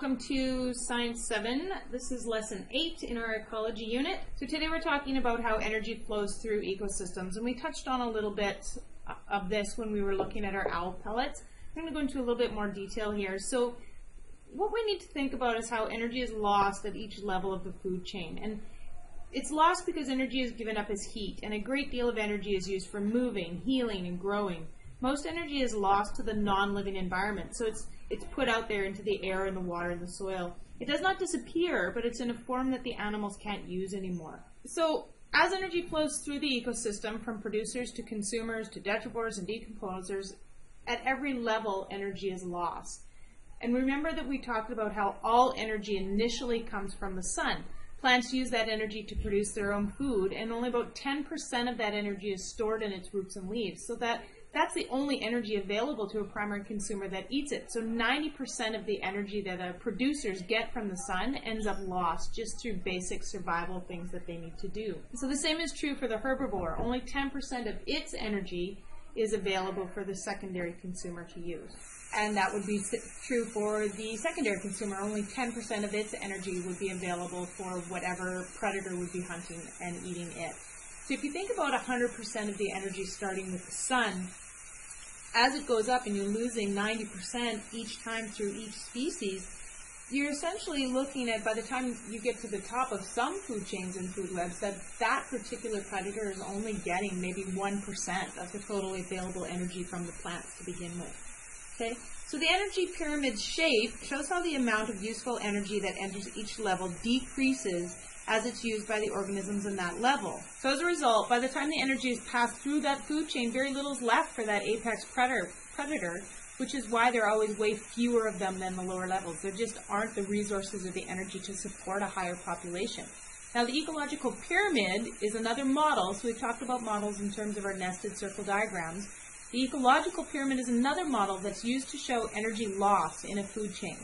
Welcome to Science 7. This is lesson 8 in our ecology unit. So today we're talking about how energy flows through ecosystems and we touched on a little bit of this when we were looking at our owl pellets. I'm going to go into a little bit more detail here. So what we need to think about is how energy is lost at each level of the food chain. And it's lost because energy is given up as heat and a great deal of energy is used for moving, healing, and growing. Most energy is lost to the non-living environment. So it's it's put out there into the air and the water and the soil. It does not disappear, but it's in a form that the animals can't use anymore. So as energy flows through the ecosystem from producers to consumers to detrivores and decomposers, at every level energy is lost. And remember that we talked about how all energy initially comes from the sun. Plants use that energy to produce their own food, and only about 10% of that energy is stored in its roots and leaves. So that that's the only energy available to a primary consumer that eats it. So 90% of the energy that uh, producers get from the sun ends up lost just through basic survival things that they need to do. So the same is true for the herbivore. Only 10% of its energy is available for the secondary consumer to use. And that would be true for the secondary consumer. Only 10% of its energy would be available for whatever predator would be hunting and eating it. So if you think about 100% of the energy starting with the sun, as it goes up and you're losing 90% each time through each species, you're essentially looking at by the time you get to the top of some food chains and food webs that that particular predator is only getting maybe 1% of the totally available energy from the plants to begin with. Okay? So the energy pyramid shape shows how the amount of useful energy that enters each level decreases as it's used by the organisms in that level. So as a result, by the time the energy is passed through that food chain, very little is left for that apex predator, predator which is why there are always way fewer of them than the lower levels. There just aren't the resources or the energy to support a higher population. Now the ecological pyramid is another model, so we've talked about models in terms of our nested circle diagrams. The ecological pyramid is another model that's used to show energy loss in a food chain.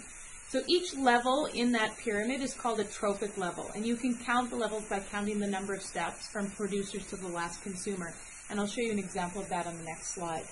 So each level in that pyramid is called a trophic level, and you can count the levels by counting the number of steps from producers to the last consumer. And I'll show you an example of that on the next slide.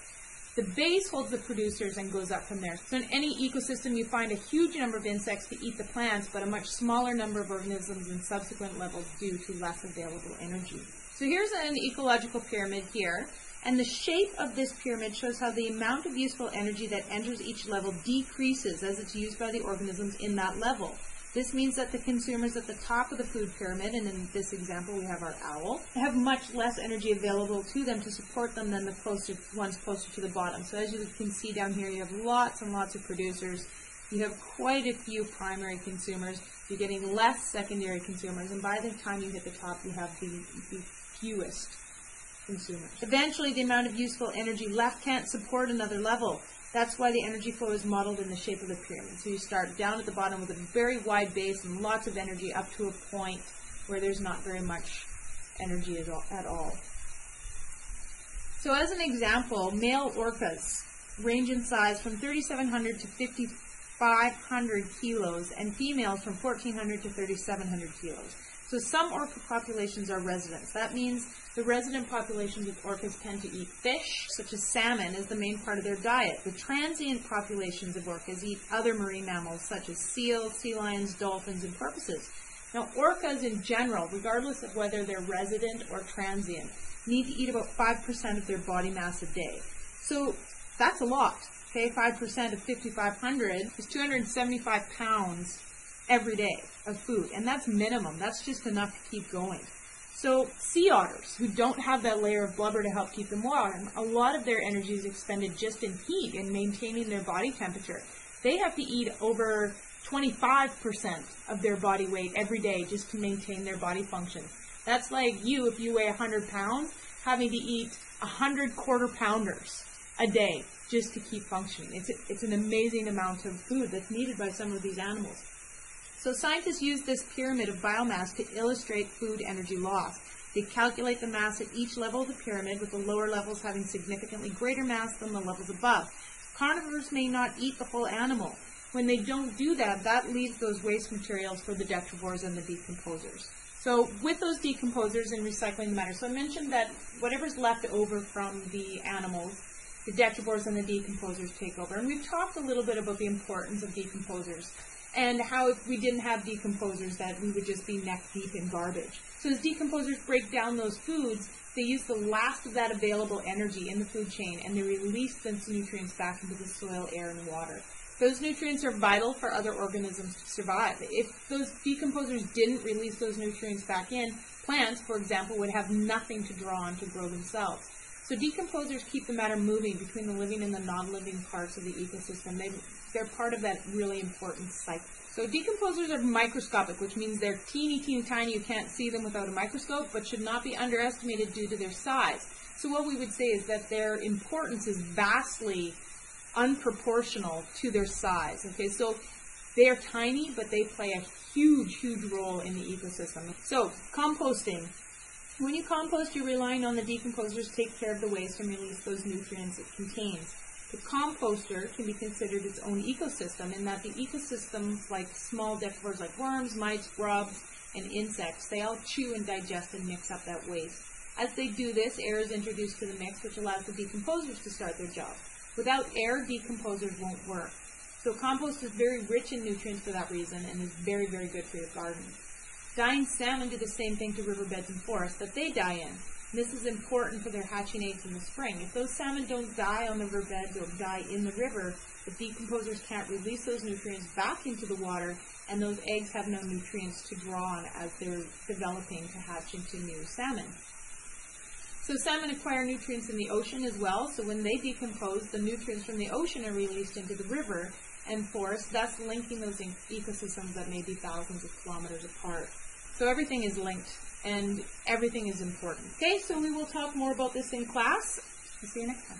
The base holds the producers and goes up from there. So in any ecosystem, you find a huge number of insects to eat the plants, but a much smaller number of organisms in subsequent levels due to less available energy. So here's an ecological pyramid here. And the shape of this pyramid shows how the amount of useful energy that enters each level decreases as it's used by the organisms in that level. This means that the consumers at the top of the food pyramid, and in this example we have our owl, have much less energy available to them to support them than the closer ones closer to the bottom. So as you can see down here, you have lots and lots of producers. You have quite a few primary consumers. You're getting less secondary consumers, and by the time you hit the top, you have the, the fewest Eventually, the amount of useful energy left can't support another level. That's why the energy flow is modeled in the shape of the pyramid. So you start down at the bottom with a very wide base and lots of energy up to a point where there's not very much energy at all. At all. So as an example, male orcas range in size from 3,700 to 5,500 kilos and females from 1,400 to 3,700 kilos. So some orca populations are residents. That means the resident populations of orcas tend to eat fish, such as salmon, as the main part of their diet. The transient populations of orcas eat other marine mammals, such as seals, sea lions, dolphins, and porpoises. Now, orcas in general, regardless of whether they're resident or transient, need to eat about 5% of their body mass a day. So that's a lot. Okay, 5% of 5,500 is 275 pounds every day of food. And that's minimum. That's just enough to keep going. So sea otters, who don't have that layer of blubber to help keep them warm, a lot of their energy is expended just in heat and maintaining their body temperature. They have to eat over 25% of their body weight every day just to maintain their body function. That's like you, if you weigh 100 pounds, having to eat 100 quarter pounders a day just to keep functioning. It's, a, it's an amazing amount of food that's needed by some of these animals. So scientists use this pyramid of biomass to illustrate food energy loss. They calculate the mass at each level of the pyramid, with the lower levels having significantly greater mass than the levels above. Carnivores may not eat the whole animal. When they don't do that, that leaves those waste materials for the detrivores and the decomposers. So with those decomposers and recycling the matter, so I mentioned that whatever's left over from the animals, the detrivores and the decomposers take over. And we've talked a little bit about the importance of decomposers. And how if we didn't have decomposers that we would just be neck deep in garbage. So as decomposers break down those foods, they use the last of that available energy in the food chain and they release those nutrients back into the soil, air, and water. Those nutrients are vital for other organisms to survive. If those decomposers didn't release those nutrients back in, plants, for example, would have nothing to draw on to grow themselves. So decomposers keep the matter moving between the living and the non-living parts of the ecosystem. They, they're part of that really important cycle. So decomposers are microscopic, which means they're teeny, teeny, tiny. You can't see them without a microscope, but should not be underestimated due to their size. So what we would say is that their importance is vastly unproportional to their size. Okay, so they are tiny, but they play a huge, huge role in the ecosystem. So composting. When you compost, you're relying on the decomposers to take care of the waste and release those nutrients it contains. The composter can be considered its own ecosystem in that the ecosystems like small detrivores like worms, mites, grubs, and insects, they all chew and digest and mix up that waste. As they do this, air is introduced to the mix, which allows the decomposers to start their job. Without air, decomposers won't work. So compost is very rich in nutrients for that reason and is very, very good for your garden. Dying salmon do the same thing to riverbeds and forests that they die in. This is important for their hatching eggs in the spring. If those salmon don't die on the riverbeds or die in the river, the decomposers can't release those nutrients back into the water, and those eggs have no nutrients to draw on as they're developing to hatch into new salmon. So salmon acquire nutrients in the ocean as well. So when they decompose, the nutrients from the ocean are released into the river and forest, thus linking those ecosystems that may be thousands of kilometers apart. So everything is linked and everything is important. Okay, so we will talk more about this in class. see you next time.